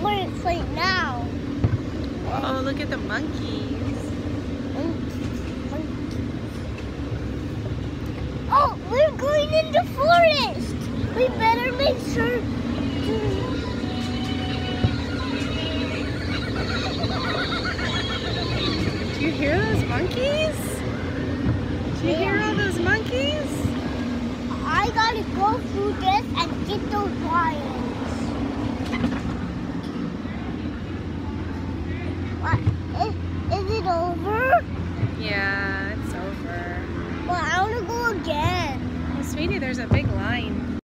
the right now. Whoa, look at the monkeys. Oh, we're going in the forest. We better make sure. Do you hear those monkeys? Do you hear all those monkeys? I gotta go through this and get those lions. What? Is, is it over? Yeah, it's over. Well, I wanna go again. Well, sweetie, there's a big line.